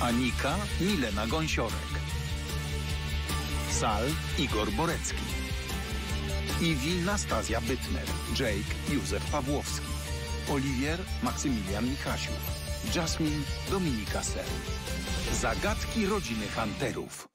Anika Milena Gąsiorek. Sal Igor Borecki. Iwi Nastazja Bytner. Jake Józef Pawłowski. Oliwier Maksymilian Michasiów. Jasmine Dominika Ser. Zagadki rodziny Hunterów.